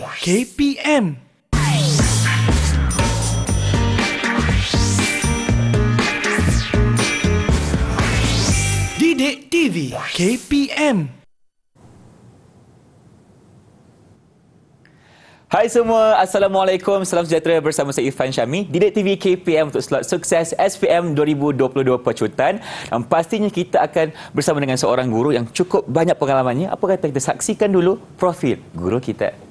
KPM Didik TV KPM Hai semua, Assalamualaikum. Salam sejahtera bersama saya Irfan Syami. Didik TV KPM untuk slot sukses SPM 2022 Pecutan. Dan pastinya kita akan bersama dengan seorang guru yang cukup banyak pengalamannya. Apa kata kita saksikan dulu profil guru kita.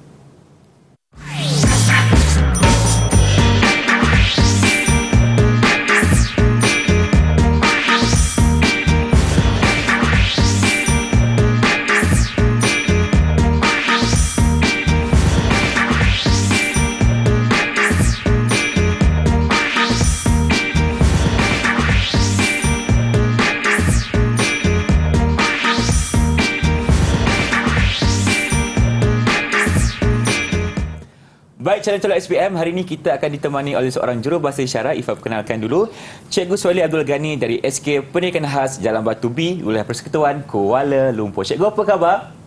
Baik, calon-calon SPM, hari ini kita akan ditemani oleh seorang jurubahasa isyarat. Ifa perkenalkan dulu. Cikgu Suhaili Abdul Ghani dari SK Pendidikan Khas Jalan Batu B, Wilayah Persekutuan Kuala Lumpur. Cikgu, apa khabar?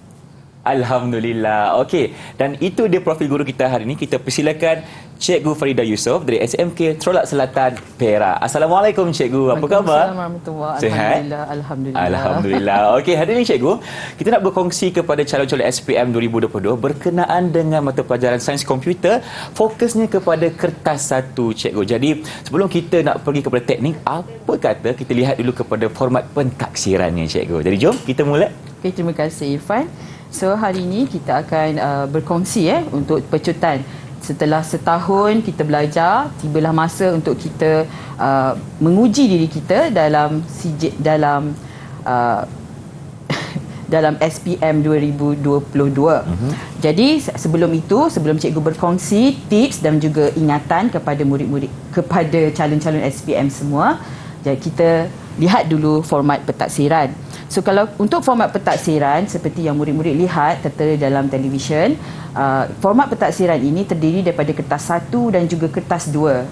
Alhamdulillah. Okey, dan itu dia profil guru kita hari ini. Kita persilakan Cikgu Farida Yusof dari SMK Trolak Selatan, Perak. Assalamualaikum Cikgu. Apa khabar? Assalamualaikum Sihat? Alhamdulillah. Alhamdulillah. Alhamdulillah. Okey, hari ini Cikgu, kita nak berkongsi kepada calon-calon SPM 2022 berkenaan dengan mata pelajaran sains komputer, fokusnya kepada kertas satu Cikgu. Jadi, sebelum kita nak pergi kepada teknik, apa kata kita lihat dulu kepada format pentaksirannya Cikgu. Jadi, jom kita mula. Okay, terima kasih Irfan. So hari ini kita akan uh, berkongsi eh untuk pecutan. Setelah setahun kita belajar, tibalah masa untuk kita uh, menguji diri kita dalam CJ, dalam uh, dalam SPM 2022. Uh-huh. Jadi sebelum itu, sebelum cikgu berkongsi tips dan juga ingatan kepada murid-murid kepada calon-calon SPM semua, jadi kita lihat dulu format pentaksiran. So kalau untuk format pentaksiran seperti yang murid-murid lihat tertera dalam televisyen, uh, format pentaksiran ini terdiri daripada kertas satu dan juga kertas dua.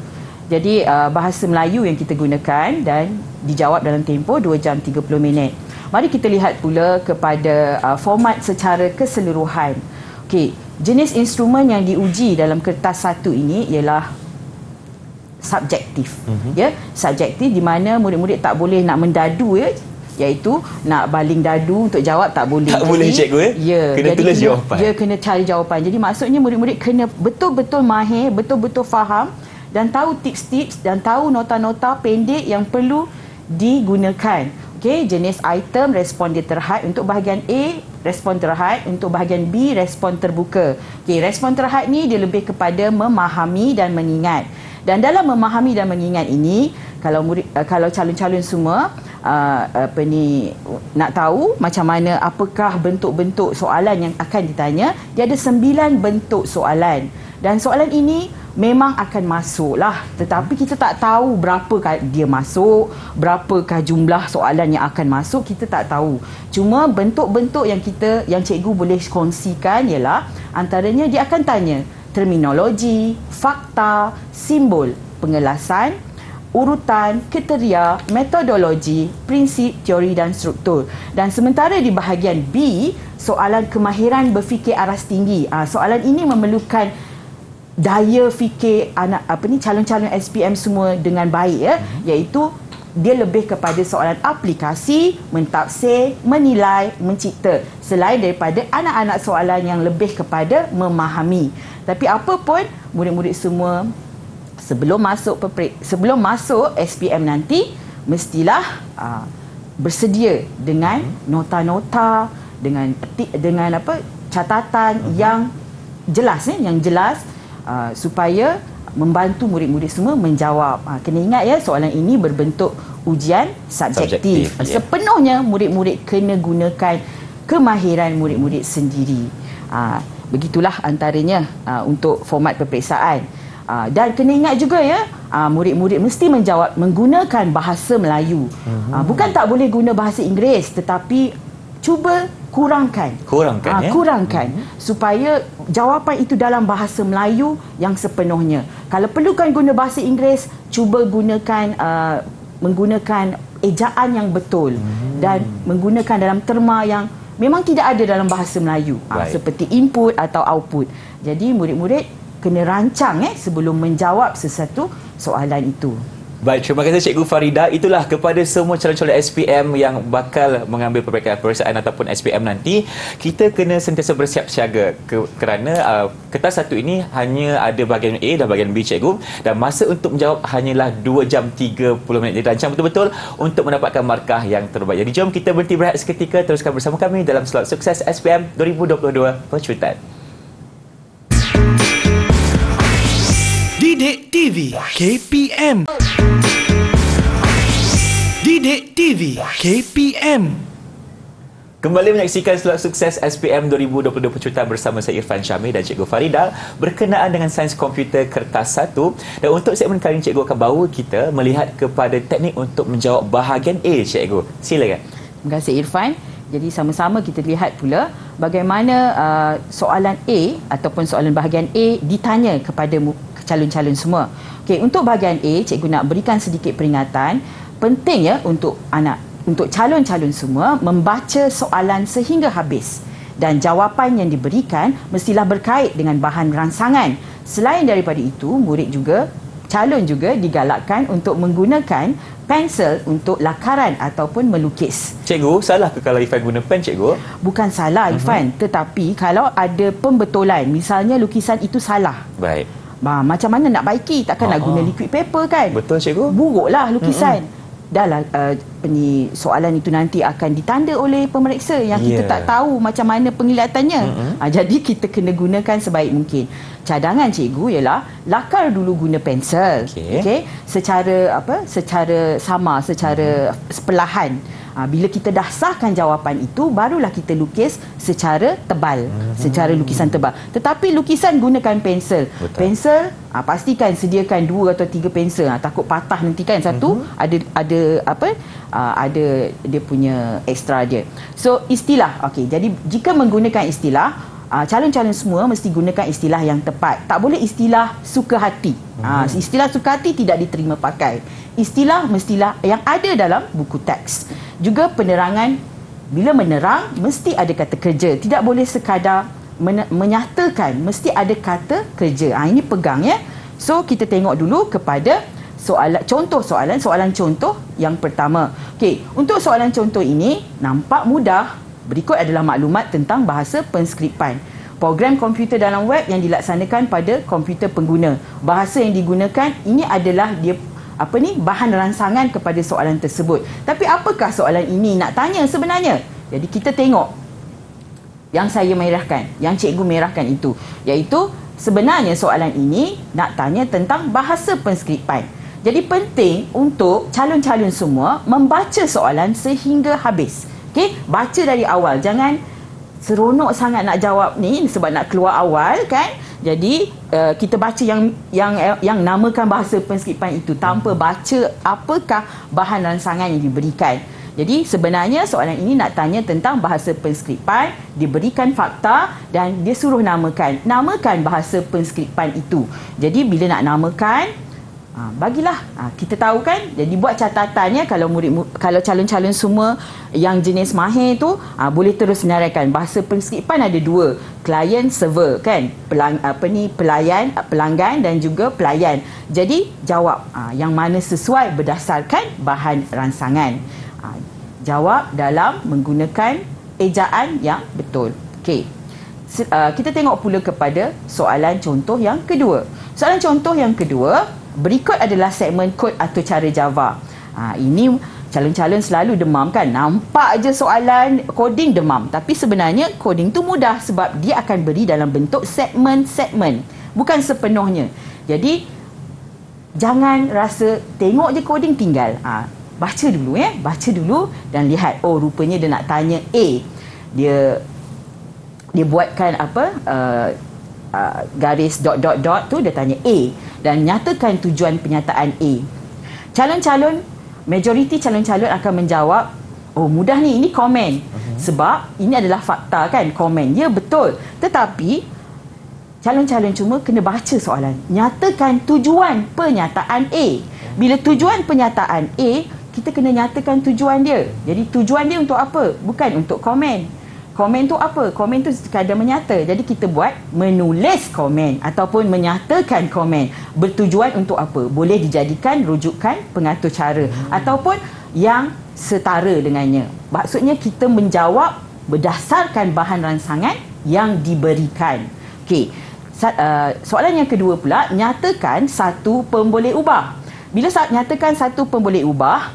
Jadi uh, bahasa Melayu yang kita gunakan dan dijawab dalam tempoh 2 jam 30 minit. Mari kita lihat pula kepada uh, format secara keseluruhan. Okey, jenis instrumen yang diuji dalam kertas satu ini ialah subjektif. Mm-hmm. Ya, subjektif di mana murid-murid tak boleh nak mendadu ya iaitu nak baling dadu untuk jawab tak boleh. Tak jadi, boleh cikgu eh? Ya. Kena jadi tulis kena, jawapan. Ya, kena cari jawapan. Jadi maksudnya murid-murid kena betul-betul mahir, betul-betul faham dan tahu tips-tips dan tahu nota-nota pendek yang perlu digunakan. Okey, jenis item respon dia terhad untuk bahagian A, respon terhad untuk bahagian B, respon terbuka. Okey, respon terhad ni dia lebih kepada memahami dan mengingat. Dan dalam memahami dan mengingat ini, kalau murid uh, kalau calon-calon semua uh, apa ni nak tahu macam mana apakah bentuk-bentuk soalan yang akan ditanya, dia ada sembilan bentuk soalan. Dan soalan ini memang akan masuk lah tetapi kita tak tahu berapakah dia masuk berapakah jumlah soalan yang akan masuk kita tak tahu cuma bentuk-bentuk yang kita yang cikgu boleh kongsikan ialah antaranya dia akan tanya terminologi fakta simbol pengelasan urutan, kriteria, metodologi, prinsip, teori dan struktur. Dan sementara di bahagian B, soalan kemahiran berfikir aras tinggi. Ah, soalan ini memerlukan daya fikir anak apa ni calon-calon SPM semua dengan baik ya mm-hmm. iaitu dia lebih kepada soalan aplikasi, mentafsir, menilai, mencipta selain daripada anak-anak soalan yang lebih kepada memahami. Tapi apa pun murid-murid semua sebelum masuk sebelum masuk SPM nanti mestilah uh, bersedia dengan nota-nota dengan dengan apa catatan uh-huh. yang jelas eh yang jelas uh, supaya membantu murid-murid semua menjawab. Uh, kena ingat ya soalan ini berbentuk ujian subjektif. subjektif yeah. Sepenuhnya murid-murid kena gunakan kemahiran murid-murid sendiri. Uh, begitulah antaranya uh, untuk format peperiksaan. Uh, dan kena ingat juga ya, uh, murid-murid mesti menjawab menggunakan bahasa Melayu. Uh-huh. Uh, bukan tak boleh guna bahasa Inggeris tetapi cuba kurangkan kurangkan uh, ya kurangkan hmm. supaya jawapan itu dalam bahasa Melayu yang sepenuhnya kalau perlukan guna bahasa Inggeris cuba gunakan uh, menggunakan ejaan yang betul hmm. dan menggunakan dalam terma yang memang tidak ada dalam bahasa Melayu. Ha, seperti input atau output. Jadi murid-murid kena rancang eh sebelum menjawab sesuatu soalan itu. Baik, terima kasih Cikgu Farida. Itulah kepada semua calon-calon SPM yang bakal mengambil peperiksaan peperiksaan ataupun SPM nanti, kita kena sentiasa bersiap siaga ke, kerana uh, kertas satu ini hanya ada bahagian A dan bahagian B Cikgu dan masa untuk menjawab hanyalah 2 jam 30 minit. Dirancang betul-betul untuk mendapatkan markah yang terbaik. Jadi jom kita berhenti berehat seketika teruskan bersama kami dalam slot sukses SPM 2022 Percuitan. TV KPM Didik TV KPM Kembali menyaksikan slot sukses SPM 2022 Percuitan bersama saya Irfan Syamil dan Cikgu Farida berkenaan dengan sains komputer kertas 1 dan untuk segmen kali ini Cikgu akan bawa kita melihat kepada teknik untuk menjawab bahagian A Cikgu. Silakan. Terima kasih Irfan. Jadi sama-sama kita lihat pula bagaimana uh, soalan A ataupun soalan bahagian A ditanya kepada calon-calon semua. Okey, untuk bahagian A, cikgu nak berikan sedikit peringatan. Penting ya untuk anak untuk calon-calon semua membaca soalan sehingga habis dan jawapan yang diberikan mestilah berkait dengan bahan rangsangan. Selain daripada itu, murid juga calon juga digalakkan untuk menggunakan pensel untuk lakaran ataupun melukis. Cikgu, salah ke kalau Ifan guna pen Cikgu? Bukan salah Irfan, tetapi kalau ada pembetulan, misalnya lukisan itu salah. Baik. Bah, macam mana nak baiki? Takkan nak Ah, guna ah. liquid paper kan? Betul Cikgu? Buruklah lukisan. Dah lah uh, ni soalan itu nanti akan ditanda oleh pemeriksa yang kita Ya. tak tahu macam mana penglihatannya. Mm-mm. Uh, jadi kita kena gunakan sebaik mungkin. Cadangan cikgu ialah lakar dulu guna pensel. Okey. Okey, secara apa? Secara sama, secara perlahan. Ha, bila kita dah sahkan jawapan itu, barulah kita lukis secara tebal, secara lukisan tebal. Tetapi lukisan gunakan pensel. Betul. Pensel, ha, pastikan sediakan dua atau tiga pensel. Ha, takut patah nanti kan satu, ada ada apa? Ha, ada dia punya extra dia. So istilah, okey. Jadi jika menggunakan istilah, Uh, calon-calon semua mesti gunakan istilah yang tepat. Tak boleh istilah suka hati. Uh, istilah suka hati tidak diterima pakai. Istilah mestilah yang ada dalam buku teks. Juga penerangan bila menerang mesti ada kata kerja. Tidak boleh sekadar men- menyatakan mesti ada kata kerja. Ha, ini pegang ya. So kita tengok dulu kepada soalan contoh soalan soalan contoh yang pertama. Okey, untuk soalan contoh ini nampak mudah. Berikut adalah maklumat tentang bahasa penskriptan. Program komputer dalam web yang dilaksanakan pada komputer pengguna. Bahasa yang digunakan ini adalah dia apa ni bahan rangsangan kepada soalan tersebut. Tapi apakah soalan ini nak tanya sebenarnya? Jadi kita tengok yang saya merahkan, yang cikgu merahkan itu, iaitu sebenarnya soalan ini nak tanya tentang bahasa penskriptan. Jadi penting untuk calon-calon semua membaca soalan sehingga habis. Okey, baca dari awal. Jangan seronok sangat nak jawab ni sebab nak keluar awal kan. Jadi uh, kita baca yang yang yang namakan bahasa penskriptan itu tanpa baca apakah bahan rangsangan yang diberikan. Jadi sebenarnya soalan ini nak tanya tentang bahasa penskriptan, diberikan fakta dan dia suruh namakan. Namakan bahasa penskriptan itu. Jadi bila nak namakan, ha, bagilah. Ha, kita tahu kan? Jadi buat catatannya kalau murid kalau calon-calon semua yang jenis mahir tu ha, boleh terus menaraikan. Bahasa penskriptan ada dua, klien server kan? Pelang, apa ni pelayan, pelanggan dan juga pelayan. Jadi jawab ha, yang mana sesuai berdasarkan bahan rangsangan. Ha, jawab dalam menggunakan ejaan yang betul. Okey. Uh, kita tengok pula kepada soalan contoh yang kedua. Soalan contoh yang kedua, berikut adalah segmen kod atau cara Java. Ha, ini calon-calon selalu demam kan. Nampak je soalan coding demam. Tapi sebenarnya coding tu mudah sebab dia akan beri dalam bentuk segmen-segmen. Bukan sepenuhnya. Jadi, jangan rasa tengok je coding tinggal. Ha, baca dulu ya, baca dulu dan lihat oh rupanya dia nak tanya A. Dia dia buatkan apa uh, uh, garis dot dot dot tu dia tanya A dan nyatakan tujuan penyataan A. Calon-calon majoriti calon-calon akan menjawab oh mudah ni ini komen. Uh-huh. sebab ini adalah fakta kan komen. Ya betul. Tetapi calon-calon cuma kena baca soalan. Nyatakan tujuan penyataan A. Bila tujuan penyataan A kita kena nyatakan tujuan dia. Jadi tujuan dia untuk apa? Bukan untuk komen Komen tu apa? Komen tu sekadar menyata. Jadi kita buat menulis komen ataupun menyatakan komen. Bertujuan untuk apa? Boleh dijadikan rujukan pengatur cara hmm. ataupun yang setara dengannya. Maksudnya kita menjawab berdasarkan bahan rangsangan yang diberikan. Okey. Uh, soalan yang kedua pula, nyatakan satu pemboleh ubah. Bila saat nyatakan satu pemboleh ubah,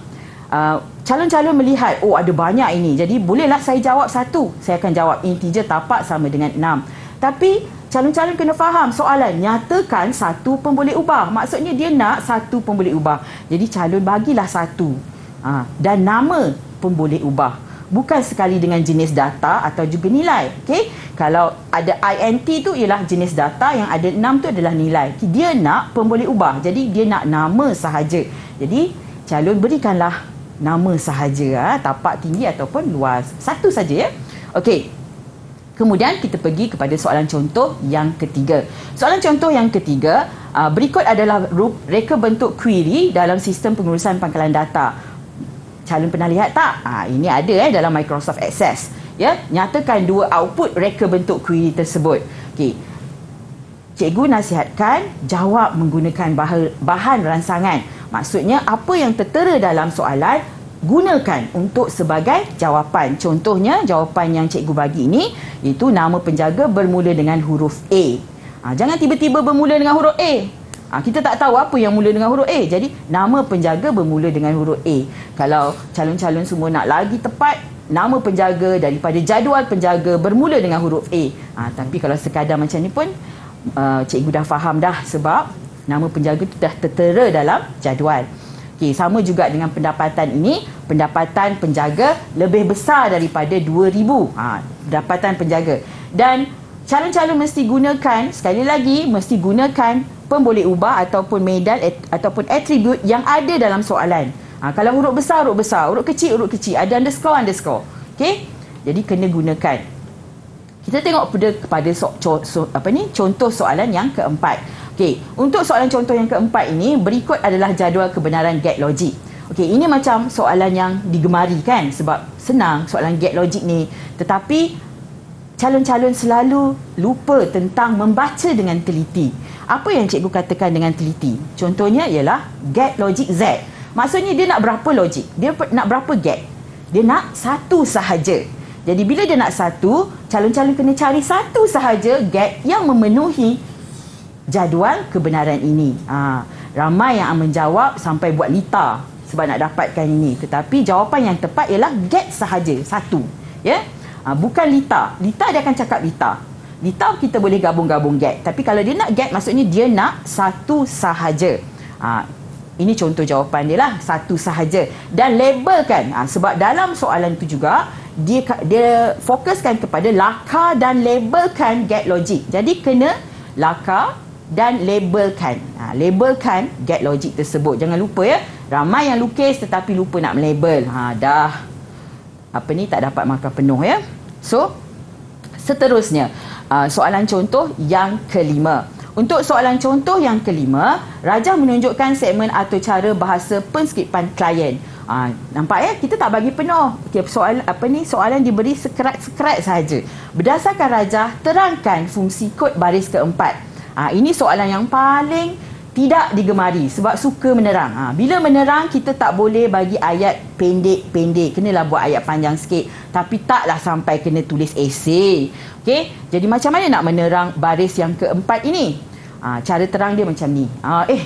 uh, calon-calon melihat oh ada banyak ini. Jadi bolehlah saya jawab satu. Saya akan jawab integer tapak sama dengan 6 tapi calon-calon kena faham soalan. Nyatakan satu pun boleh ubah. Maksudnya dia nak satu pun boleh ubah. Jadi calon bagilah satu. Ha, dan nama pun boleh ubah. Bukan sekali dengan jenis data atau juga nilai okey? Kalau ada int tu ialah jenis data yang ada 6 tu adalah nilai. Dia nak pun boleh ubah. Jadi dia nak nama sahaja. Jadi calon berikanlah nama sahaja ha, tapak tinggi ataupun luas satu saja ya. Okey kemudian kita pergi kepada soalan contoh yang ketiga. Soalan contoh yang ketiga uh, berikut adalah reka bentuk query dalam sistem pengurusan pangkalan data. Calon pernah lihat tak? Ha, ini ada eh dalam Microsoft Access ya. Nyatakan dua output reka bentuk query tersebut. Okey cikgu nasihatkan jawab menggunakan bahan, bahan ransangan Maksudnya apa yang tertera dalam soalan gunakan untuk sebagai jawapan. Contohnya jawapan yang cikgu bagi ini itu nama penjaga bermula dengan huruf A. Ha, jangan tiba-tiba bermula dengan huruf A. Ha, kita tak tahu apa yang mula dengan huruf A. Jadi nama penjaga bermula dengan huruf A. Kalau calon-calon semua nak lagi tepat, nama penjaga daripada jadual penjaga bermula dengan huruf A. Ha, tapi kalau sekadar macam ni pun uh, cikgu dah faham dah sebab nama penjaga itu dah tertera dalam jadual. Okey, sama juga dengan pendapatan ini, pendapatan penjaga lebih besar daripada 2000. Ha, pendapatan penjaga. Dan calon-calon mesti gunakan sekali lagi mesti gunakan pemboleh ubah ataupun medal et, ataupun atribut yang ada dalam soalan. Ha, kalau huruf besar huruf besar, huruf kecil huruf kecil, ada underscore underscore. Okey? Jadi kena gunakan. Kita tengok pada kepada so, so, apa ni? contoh soalan yang keempat. Okey, untuk soalan contoh yang keempat ini berikut adalah jadual kebenaran get logic. Okey, ini macam soalan yang digemari kan sebab senang soalan get logic ni. Tetapi calon-calon selalu lupa tentang membaca dengan teliti. Apa yang cikgu katakan dengan teliti? Contohnya ialah get logic Z. Maksudnya dia nak berapa logik? Dia nak berapa get? Dia nak satu sahaja. Jadi bila dia nak satu, calon-calon kena cari satu sahaja get yang memenuhi jadual kebenaran ini. Ha, ramai yang menjawab sampai buat lita sebab nak dapatkan ini. Tetapi jawapan yang tepat ialah get sahaja, satu. Ya? Ha, bukan lita. Lita dia akan cakap lita. Lita kita boleh gabung-gabung get. Tapi kalau dia nak get, maksudnya dia nak satu sahaja. Ha, ini contoh jawapan dia lah, satu sahaja. Dan labelkan. Ha, sebab dalam soalan itu juga, dia dia fokuskan kepada laka dan labelkan get logic. Jadi kena laka dan labelkan. Ha, labelkan get logic tersebut. Jangan lupa ya. Ramai yang lukis tetapi lupa nak melabel. Ha, dah apa ni tak dapat markah penuh ya. So seterusnya uh, soalan contoh yang kelima. Untuk soalan contoh yang kelima, Raja menunjukkan segmen atau cara bahasa penskriptan klien. Ha, nampak ya kita tak bagi penuh. Okey soalan apa ni soalan diberi sekerat-sekerat saja. Berdasarkan Raja terangkan fungsi kod baris keempat. Ha, ini soalan yang paling tidak digemari sebab suka menerang. Ha, bila menerang kita tak boleh bagi ayat pendek-pendek. Kenalah buat ayat panjang sikit. Tapi taklah sampai kena tulis esei. Okey? Jadi macam mana nak menerang baris yang keempat ini? Ha, cara terang dia macam ni. Ha, eh,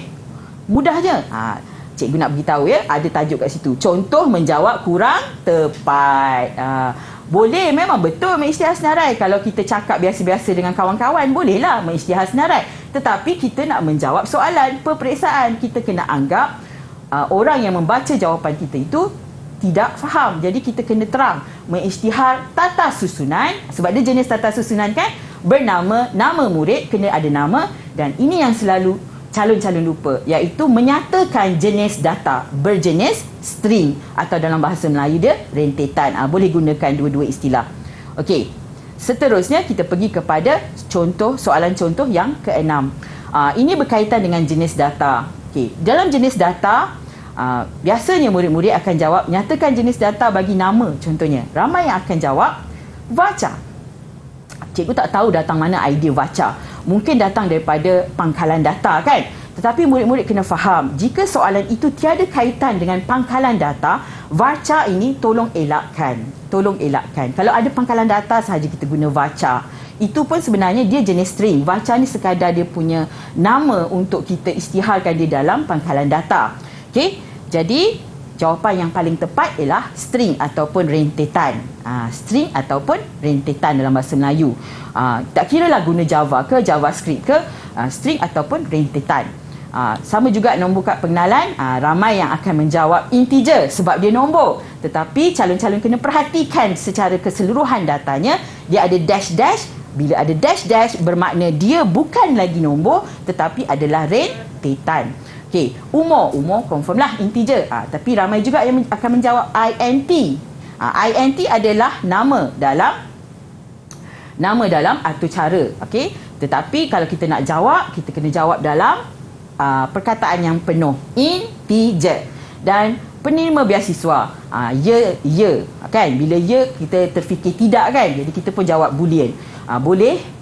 mudah je. Ha, cikgu nak beritahu ya. Ada tajuk kat situ. Contoh menjawab kurang tepat. Ha, boleh memang betul mengisytihar senarai. Kalau kita cakap biasa-biasa dengan kawan-kawan, bolehlah mengisytihar senarai. Tetapi kita nak menjawab soalan peperiksaan. Kita kena anggap uh, orang yang membaca jawapan kita itu tidak faham. Jadi kita kena terang mengisytihar tata susunan. Sebab dia jenis tata susunan kan? Bernama, nama murid kena ada nama. Dan ini yang selalu calon-calon lupa iaitu menyatakan jenis data berjenis string atau dalam bahasa Melayu dia rentetan. Ha, boleh gunakan dua-dua istilah. Okey seterusnya kita pergi kepada contoh soalan contoh yang keenam. Ha, ini berkaitan dengan jenis data. Okey dalam jenis data ha, biasanya murid-murid akan jawab nyatakan jenis data bagi nama contohnya. Ramai yang akan jawab Vaca. Cikgu tak tahu datang mana idea Vaca. Mungkin datang daripada pangkalan data kan? Tetapi murid-murid kena faham, jika soalan itu tiada kaitan dengan pangkalan data, Vaca ini tolong elakkan. Tolong elakkan. Kalau ada pangkalan data sahaja kita guna Vaca. Itu pun sebenarnya dia jenis string. Vaca ni sekadar dia punya nama untuk kita istiharkan dia dalam pangkalan data. Okey? Jadi jawapan yang paling tepat ialah string ataupun rentetan. Ha, string ataupun rentetan dalam bahasa Melayu. Ha, tak kira lah guna Java ke JavaScript ke, ha, string ataupun rentetan. Ha, sama juga nombor kad pengenalan, ha, ramai yang akan menjawab integer sebab dia nombor. Tetapi calon-calon kena perhatikan secara keseluruhan datanya, dia ada dash-dash. Bila ada dash-dash bermakna dia bukan lagi nombor tetapi adalah rentetan. Okey, umur, umur confirm lah integer. Ha, tapi ramai juga yang akan menjawab INT. Ha, INT adalah nama dalam nama dalam atau cara. Okey, tetapi kalau kita nak jawab, kita kena jawab dalam uh, perkataan yang penuh. Integer. Dan penerima beasiswa. Ha, ya, ya. Kan? Bila ya, kita terfikir tidak kan? Jadi kita pun jawab boolean. Ha, boleh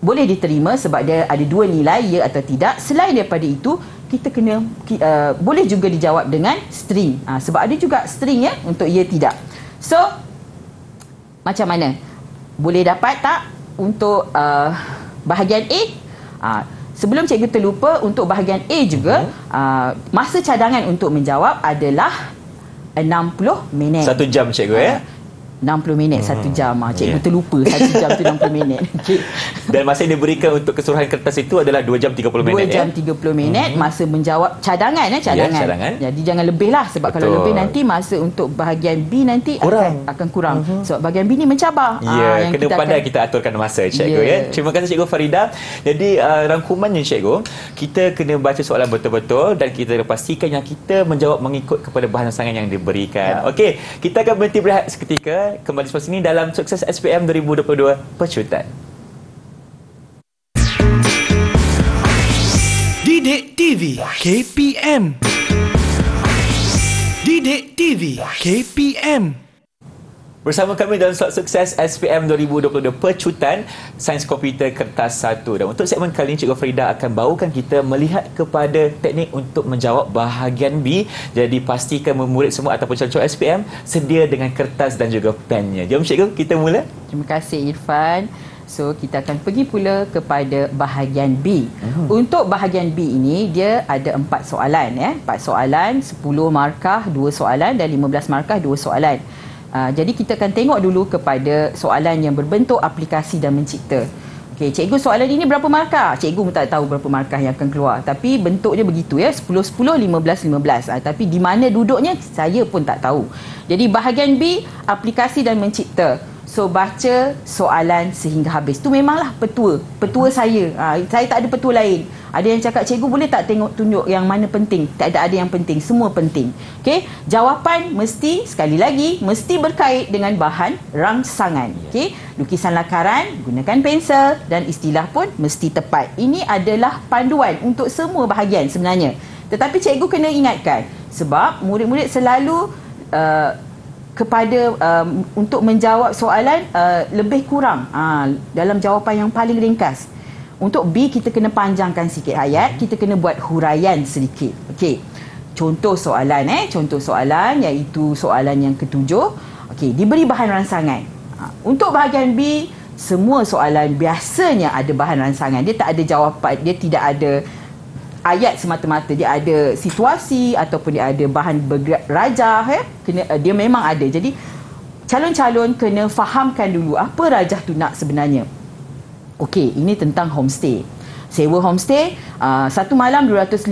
boleh diterima sebab dia ada dua nilai ya atau tidak. Selain daripada itu, kita kena uh, boleh juga dijawab dengan string. Uh, sebab ada juga string ya untuk ya tidak. So macam mana? Boleh dapat tak untuk uh, bahagian A? Uh, sebelum cikgu terlupa untuk bahagian A juga uh, masa cadangan untuk menjawab adalah 60 minit. Satu jam cikgu uh, ya 60 minit, satu hmm. jam. Cikgu yeah. terlupa satu jam tu 60 minit. Okay. Dan masa yang diberikan untuk keseluruhan kertas itu adalah 2 jam 30 minit. 2 jam ya? 30 minit hmm. masa menjawab cadangan. Ya, cadangan. Yeah, cadangan. Jadi jangan lebih lah. Sebab Betul. kalau lebih nanti masa untuk bahagian B nanti kurang. akan, akan kurang. Uh-huh. Sebab bahagian B ni mencabar. Ya, yeah, uh, kena kita pandai akan... kita aturkan masa cikgu. Yeah. Ya. Terima kasih cikgu Farida. Jadi uh, rangkumannya cikgu, kita kena baca soalan betul-betul dan kita pastikan yang kita menjawab mengikut kepada bahan sangan yang diberikan. Yeah. Okey, kita akan berhenti berehat seketika kembali seperti ini dalam sukses SPM 2022 pecutan. Didik TV KPM Didik TV KPM Bersama kami dalam slot sukses SPM 2022 Pecutan Sains Komputer Kertas 1 Dan untuk segmen kali ini Cikgu Farida akan bawakan kita melihat kepada teknik untuk menjawab bahagian B Jadi pastikan murid semua ataupun calon SPM sedia dengan kertas dan juga pennya Jom Cikgu kita mula Terima kasih Irfan So kita akan pergi pula kepada bahagian B. Uh-huh. Untuk bahagian B ini dia ada empat soalan ya. Empat soalan, 10 markah, dua soalan dan 15 markah, dua soalan. Uh, jadi kita akan tengok dulu kepada soalan yang berbentuk aplikasi dan mencipta. Okey, cikgu soalan ini berapa markah? Cikgu pun tak tahu berapa markah yang akan keluar. Tapi bentuknya begitu ya, 10 10 15 15. Uh, tapi di mana duduknya saya pun tak tahu. Jadi bahagian B aplikasi dan mencipta. So baca soalan sehingga habis. Tu memanglah petua. Petua saya. Ha, saya tak ada petua lain. Ada yang cakap cikgu boleh tak tengok tunjuk yang mana penting? Tak ada ada yang penting. Semua penting. Okey. Jawapan mesti sekali lagi mesti berkait dengan bahan rangsangan. Okey. Lukisan lakaran gunakan pensel dan istilah pun mesti tepat. Ini adalah panduan untuk semua bahagian sebenarnya. Tetapi cikgu kena ingatkan sebab murid-murid selalu uh, kepada um, untuk menjawab soalan uh, lebih kurang uh, dalam jawapan yang paling ringkas. Untuk B kita kena panjangkan sikit ayat, kita kena buat huraian sedikit. Okey. Contoh soalan eh, contoh soalan iaitu soalan yang ketujuh. Okey, diberi bahan rangsangan. Uh, untuk bahagian B semua soalan biasanya ada bahan rangsangan. Dia tak ada jawapan, dia tidak ada ayat semata-mata. Dia ada situasi ataupun dia ada bahan bergerak rajah ya kena uh, dia memang ada. Jadi calon-calon kena fahamkan dulu apa rajah tu nak sebenarnya. Okey ini tentang homestay. Sewa homestay uh, satu malam 250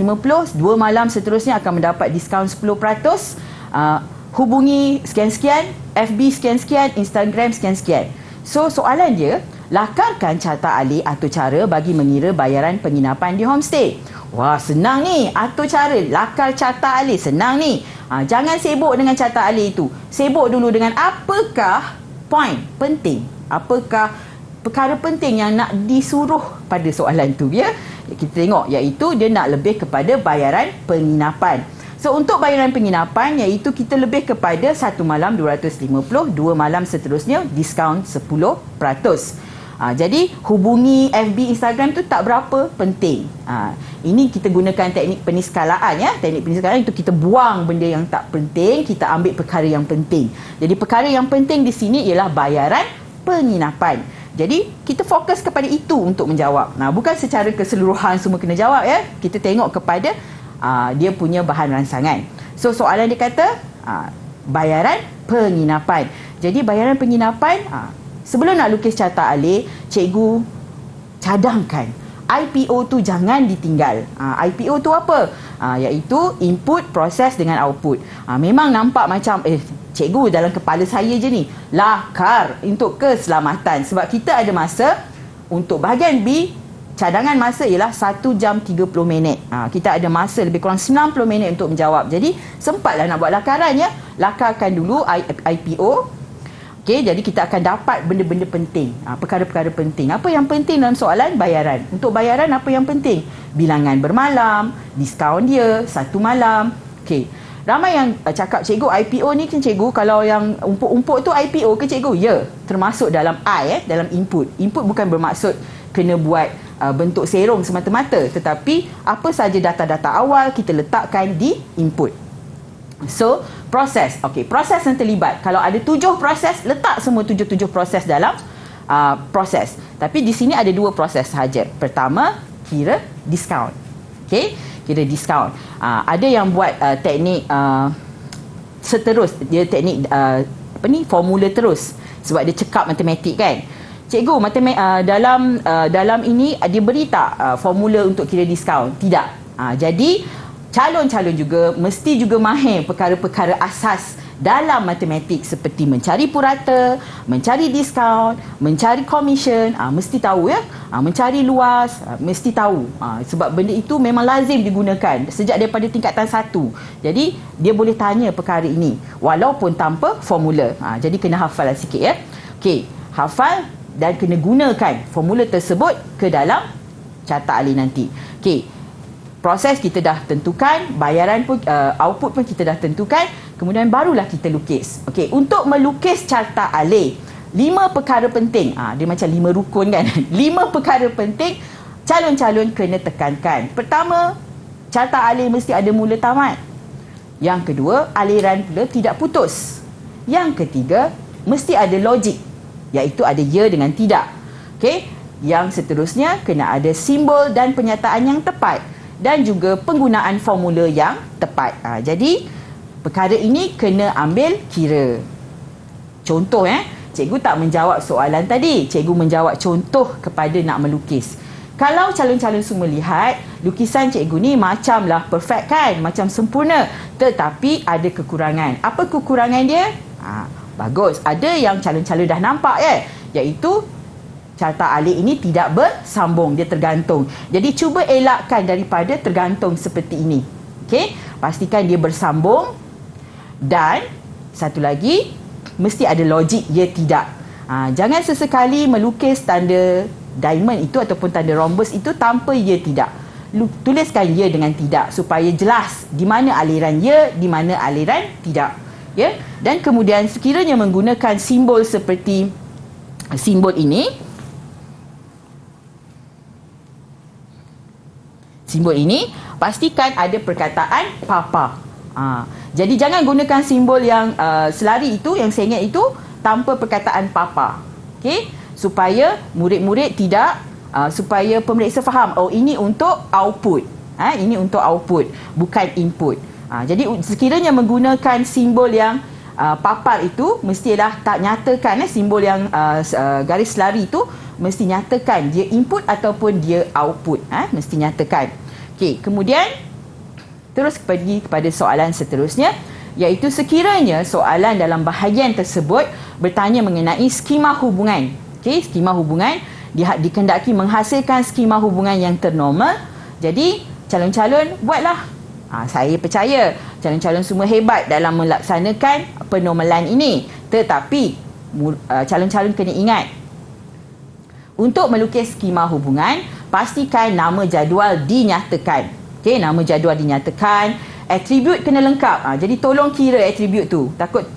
dua malam seterusnya akan mendapat diskaun 10% uh, hubungi sekian-sekian FB sekian-sekian Instagram sekian-sekian. So soalan dia lakarkan carta alih atau cara bagi mengira bayaran penginapan di homestay Wah, senang ni. Atur cara lakar carta alih. Senang ni. Ha, jangan sibuk dengan carta alih itu. Sibuk dulu dengan apakah point penting. Apakah perkara penting yang nak disuruh pada soalan tu. Ya? Kita tengok iaitu dia nak lebih kepada bayaran penginapan. So untuk bayaran penginapan iaitu kita lebih kepada satu malam 250, dua malam seterusnya diskaun 10%. Ha, jadi hubungi FB Instagram tu tak berapa penting. Ha, ini kita gunakan teknik peniskalaan ya. Teknik peniskalaan itu kita buang benda yang tak penting, kita ambil perkara yang penting. Jadi perkara yang penting di sini ialah bayaran penginapan. Jadi kita fokus kepada itu untuk menjawab. Nah, bukan secara keseluruhan semua kena jawab ya. Kita tengok kepada uh, dia punya bahan rangsangan. So soalan dia kata uh, bayaran penginapan. Jadi bayaran penginapan uh, Sebelum nak lukis carta alih, cikgu cadangkan IPO tu jangan ditinggal. Ha, IPO tu apa? Ha, iaitu input, proses dengan output. Ha, memang nampak macam, eh cikgu dalam kepala saya je ni. Lakar untuk keselamatan. Sebab kita ada masa untuk bahagian B, cadangan masa ialah 1 jam 30 minit. Ha, kita ada masa lebih kurang 90 minit untuk menjawab. Jadi, sempatlah nak buat lakaran ya. Lakarkan dulu IPO, Okey, jadi kita akan dapat benda-benda penting. Ha, perkara-perkara penting. Apa yang penting dalam soalan? Bayaran. Untuk bayaran apa yang penting? Bilangan bermalam, diskaun dia, satu malam. Okey. Ramai yang uh, cakap cikgu IPO ni kan cikgu kalau yang umpuk-umpuk tu IPO ke cikgu? Ya, termasuk dalam I eh, dalam input. Input bukan bermaksud kena buat uh, bentuk serong semata-mata tetapi apa saja data-data awal kita letakkan di input. So, proses. Okey, proses yang terlibat. Kalau ada tujuh proses, letak semua tujuh-tujuh proses dalam uh, proses. Tapi di sini ada dua proses sahaja. Pertama, kira diskaun. Okey, kira diskaun. Uh, ada yang buat uh, teknik uh, seterus. Dia teknik uh, apa ni? Formula terus. Sebab dia cekap matematik kan. Cikgu, matematik uh, dalam uh, dalam ini dia beri tak uh, formula untuk kira diskaun? Tidak. Uh, jadi calon-calon juga mesti juga mahir perkara-perkara asas dalam matematik seperti mencari purata, mencari diskaun, mencari komisen, ah mesti tahu ya. Ah mencari luas, ah, mesti tahu. Ah sebab benda itu memang lazim digunakan sejak daripada tingkatan satu. Jadi dia boleh tanya perkara ini walaupun tanpa formula. Ah jadi kena hafal sikit ya. Okey, hafal dan kena gunakan formula tersebut ke dalam carta alih nanti. Okey, proses kita dah tentukan, bayaran pun uh, output pun kita dah tentukan, kemudian barulah kita lukis. Okey, untuk melukis carta alih, lima perkara penting. Ah, dia macam lima rukun kan. lima perkara penting calon-calon kena tekankan. Pertama, carta alih mesti ada mula tamat. Yang kedua, aliran pula tidak putus. Yang ketiga, mesti ada logik, iaitu ada ya dengan tidak. Okey, yang seterusnya kena ada simbol dan penyataan yang tepat dan juga penggunaan formula yang tepat. Ha, jadi perkara ini kena ambil kira. Contoh eh, cikgu tak menjawab soalan tadi. Cikgu menjawab contoh kepada nak melukis. Kalau calon-calon semua lihat, lukisan cikgu ni macamlah perfect kan? Macam sempurna. Tetapi ada kekurangan. Apa kekurangan dia? Ha, bagus. Ada yang calon-calon dah nampak ya. Iaitu carta alih ini tidak bersambung dia tergantung. Jadi cuba elakkan daripada tergantung seperti ini. Okey? Pastikan dia bersambung. Dan satu lagi mesti ada logik ya tidak. Ha, jangan sesekali melukis tanda diamond itu ataupun tanda rhombus itu tanpa ya tidak. Tuliskan ya dengan tidak supaya jelas di mana aliran ya di mana aliran tidak. Ya? Dan kemudian sekiranya menggunakan simbol seperti simbol ini simbol ini pastikan ada perkataan papa ha. jadi jangan gunakan simbol yang uh, selari itu yang ingat itu tanpa perkataan papa okey supaya murid-murid tidak uh, supaya pemeriksa faham oh ini untuk output ha ini untuk output bukan input ha. jadi sekiranya menggunakan simbol yang uh, papar itu mestilah tak nyatakan eh simbol yang uh, uh, garis selari itu mesti nyatakan dia input ataupun dia output. Ha? mesti nyatakan. Okey kemudian terus pergi kepada soalan seterusnya iaitu sekiranya soalan dalam bahagian tersebut bertanya mengenai skema hubungan. Okey skema hubungan dia dikendaki menghasilkan skema hubungan yang ternormal. Jadi calon-calon buatlah ha, saya percaya calon-calon semua hebat dalam melaksanakan penormalan ini tetapi uh, calon-calon kena ingat untuk melukis skema hubungan, pastikan nama jadual dinyatakan. Okey, nama jadual dinyatakan, Atribut kena lengkap. Ha, jadi tolong kira atribut tu. Takut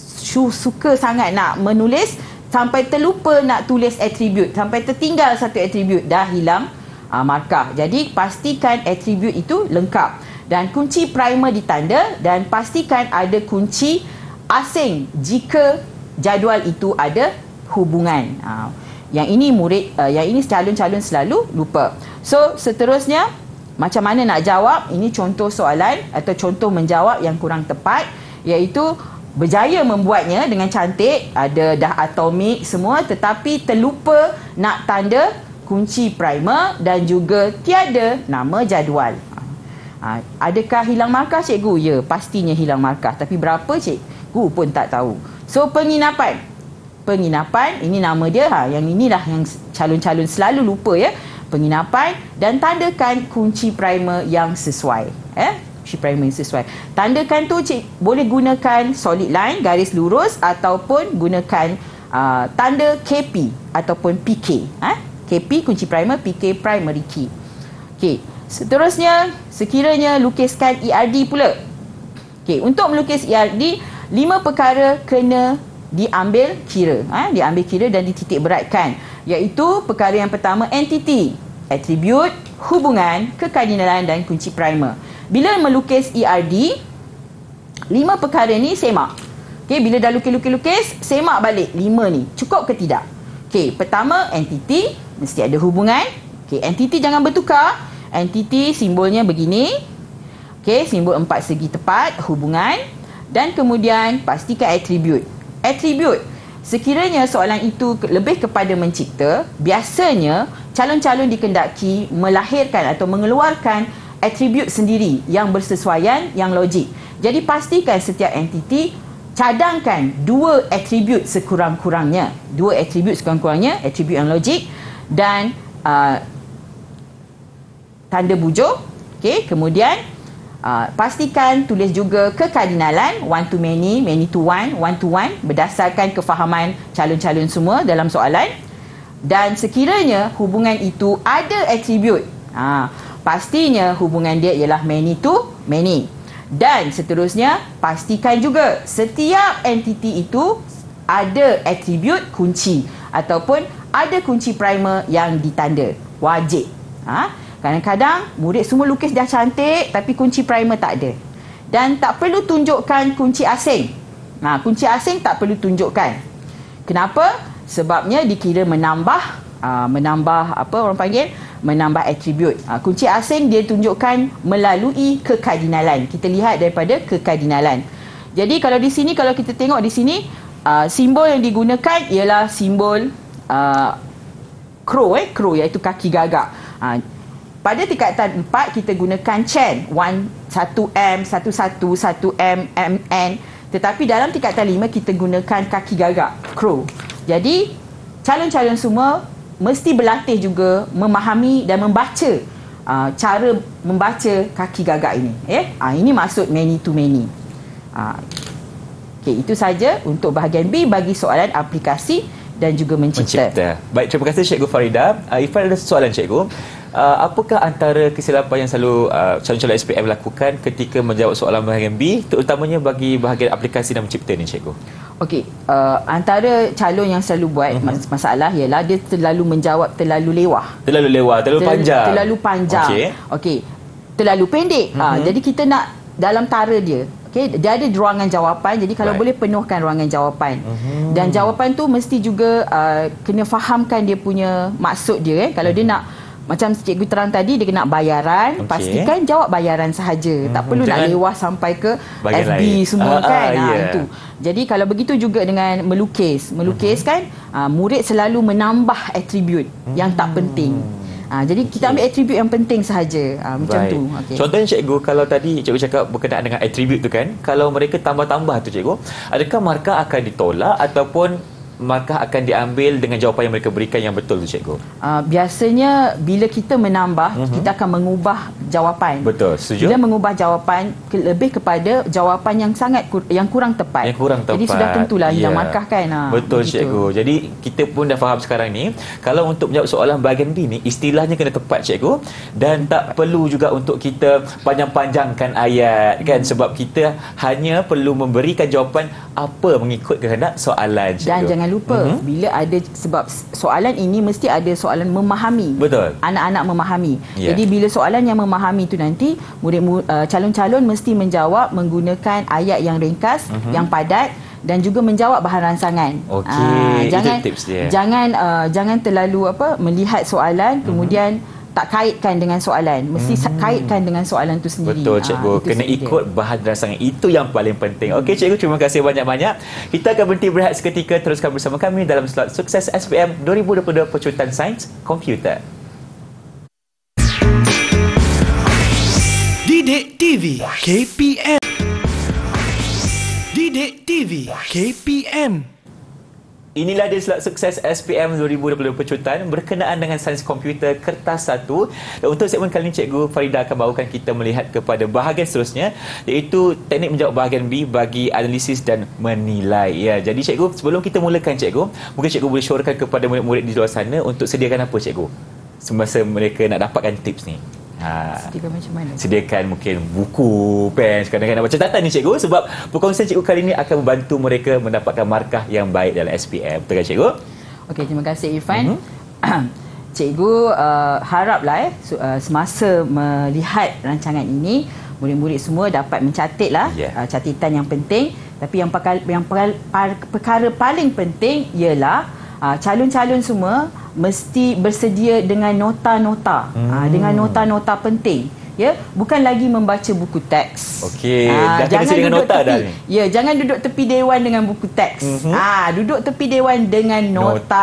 su- suka sangat nak menulis sampai terlupa nak tulis atribut. Sampai tertinggal satu atribut. Dah hilang ha, markah. Jadi pastikan atribut itu lengkap. Dan kunci primer ditanda dan pastikan ada kunci asing jika jadual itu ada hubungan. Ha, yang ini murid, uh, yang ini calon-calon selalu lupa. So seterusnya macam mana nak jawab? Ini contoh soalan atau contoh menjawab yang kurang tepat iaitu berjaya membuatnya dengan cantik, ada dah atomik semua tetapi terlupa nak tanda kunci primer dan juga tiada nama jadual. Ha, adakah hilang markah cikgu? Ya, pastinya hilang markah. Tapi berapa cikgu pun tak tahu. So penginapan. Penginapan ini nama dia ha. Yang inilah yang calon-calon selalu lupa ya. Penginapan dan tandakan kunci primer yang sesuai. Eh? Kunci primer yang sesuai. Tandakan tu cik boleh gunakan solid line, garis lurus ataupun gunakan uh, tanda KP ataupun PK. Eh? KP kunci primer, PK primary key. Okey. Seterusnya, sekiranya lukiskan ERD pula. Okey, untuk melukis ERD, lima perkara kena diambil kira. Ha? Diambil kira dan dititik beratkan. Iaitu perkara yang pertama, entity. Atribut, hubungan, kekardinalan dan kunci primer. Bila melukis ERD, lima perkara ni semak. Okey, bila dah lukis-lukis-lukis, semak balik lima ni. Cukup ke tidak? Okey, pertama, entity. Mesti ada hubungan. Okey, entity jangan bertukar. Entity simbolnya begini. Okey, simbol empat segi tepat, hubungan dan kemudian pastikan atribut. Atribut. Sekiranya soalan itu lebih kepada mencipta, biasanya calon-calon dikendaki melahirkan atau mengeluarkan atribut sendiri yang bersesuaian, yang logik. Jadi pastikan setiap entiti cadangkan dua atribut sekurang-kurangnya. Dua atribut sekurang-kurangnya, atribut yang logik dan uh, tanda bujuk. Okey, kemudian uh, pastikan tulis juga kekardinalan one to many, many to one, one to one berdasarkan kefahaman calon-calon semua dalam soalan. Dan sekiranya hubungan itu ada atribut, ha, pastinya hubungan dia ialah many to many. Dan seterusnya, pastikan juga setiap entiti itu ada atribut kunci ataupun ada kunci primer yang ditanda. Wajib. Ha? Kadang-kadang murid semua lukis dah cantik tapi kunci primer tak ada. Dan tak perlu tunjukkan kunci asing. Ha, kunci asing tak perlu tunjukkan. Kenapa? Sebabnya dikira menambah uh, menambah apa orang panggil menambah atribut. Uh, kunci asing dia tunjukkan melalui kekardinalan. Kita lihat daripada kekardinalan. Jadi kalau di sini kalau kita tengok di sini uh, simbol yang digunakan ialah simbol uh, crow eh crow iaitu kaki gagak. Uh, pada tingkatan 4 kita gunakan chain 1 1M 11 1M MN tetapi dalam tingkatan 5 kita gunakan kaki gagak crow. Jadi calon-calon semua mesti berlatih juga memahami dan membaca uh, cara membaca kaki gagak ini. Eh, uh, ini maksud many to many. Uh, okay, itu saja untuk bahagian B bagi soalan aplikasi dan juga mencipta. mencipta. Baik, terima kasih Cikgu Farida. Uh, Ifan ada soalan Cikgu. Uh, apakah antara kesilapan yang selalu uh, calon-calon SPM lakukan ketika menjawab soalan bahagian B terutamanya bagi bahagian aplikasi dan mencipta ni Cikgu? Okey, uh, antara calon yang selalu buat Mhm. uh-huh. masalah ialah dia terlalu menjawab terlalu lewah. Terlalu lewat, terlalu Ter- panjang. Terlalu panjang. Okey. Okey. Terlalu pendek. Mm-hmm. Ha, jadi kita nak dalam tara dia. Okey, dia ada ruangan jawapan. Jadi kalau Right. boleh penuhkan ruangan jawapan. Mhm. Mm-hmm. Dan jawapan tu mesti juga uh, kena fahamkan dia punya maksud dia eh. Kalau mm-hmm. dia nak macam cikgu terang tadi dia kena bayaran, okay. pastikan jawab bayaran sahaja. Mm-hmm. Tak perlu nak Jangan lewah sampai ke FB lain. semua Ah, kan. ah, Ha, ya. itu. Jadi kalau begitu juga dengan melukis. Melukis Mhm. kan uh, murid selalu menambah atribut yang tak penting. Ha, jadi kita ambil atribut yang penting sahaja. Ha, macam Baik. tu. Okay. Contohnya cikgu kalau tadi cikgu cakap berkenaan dengan atribut tu kan, kalau mereka tambah-tambah tu cikgu, adakah markah akan ditolak ataupun maka akan diambil dengan jawapan yang mereka berikan yang betul tu cikgu. Uh, biasanya bila kita menambah, uh-huh. kita akan mengubah jawapan. Betul, setuju. Bila mengubah jawapan ke, lebih kepada jawapan yang sangat kur, yang kurang tepat. Yang kurang tepat. Jadi sudah tentulah Ya. yeah. markah kan. Ha, Betul begitu. cikgu. Jadi kita pun dah faham sekarang ni kalau untuk menjawab soalan bahagian B ni istilahnya kena tepat cikgu dan tak perlu juga untuk kita panjang-panjangkan ayat kan sebab kita hanya perlu memberikan jawapan apa mengikut kehendak soalan cikgu. Dan jangan lupa Mhm. mm-hmm. bila ada sebab soalan ini mesti ada soalan memahami. Betul. Anak-anak memahami. Ya. Jadi bila soalan yang memahami itu nanti murid uh, calon-calon mesti menjawab menggunakan ayat yang ringkas, mm-hmm. yang padat dan juga menjawab bahan ransangan. Okey, itu jangan tips dia. jangan uh, jangan terlalu apa melihat soalan Mhm. kemudian tak kaitkan dengan soalan. Mesti mm-hmm. kaitkan dengan soalan itu sendiri. Betul Ah, cikgu, itu kena saja. ikut bahan ransangan itu yang paling penting. Okey cikgu, terima kasih banyak-banyak. Kita akan berhenti berehat seketika teruskan bersama kami dalam slot sukses SPM 2022 Pecutan Sains Komputer. Didik TV KPM Didik TV KPM Inilah dia sukses SPM 2022 Pecutan berkenaan dengan sains komputer kertas satu. Dan untuk segmen kali ini Cikgu Farida akan bawakan kita melihat kepada bahagian seterusnya iaitu teknik menjawab bahagian B bagi analisis dan menilai. Ya, jadi Cikgu sebelum kita mulakan Cikgu, mungkin Cikgu boleh syorkan kepada murid-murid di luar sana untuk sediakan apa Cikgu? Semasa mereka nak dapatkan tips ni. Ha. Sediakan macam mana? Sediakan mungkin buku, pen, kadang-kadang baca catatan ni cikgu sebab perkongsian cikgu kali ini akan membantu mereka mendapatkan markah yang baik dalam SPM. Betul kan cikgu? Okey, terima kasih Irfan. Mhm. Cikgu uh, haraplah eh uh, semasa melihat rancangan ini murid-murid semua dapat mencatatlah Ya. uh, catatan yang penting tapi yang perkara, yang perkara, perkara paling penting ialah uh, calon-calon semua mesti bersedia dengan nota-nota hmm. uh, dengan nota-nota penting ya bukan lagi membaca buku teks Okey, Ah, dah sedia dengan duduk nota tepi, dah ni. Ya, jangan duduk tepi dewan dengan buku teks. Mhm. Mm-hmm. Ah, duduk tepi dewan dengan Nota. nota.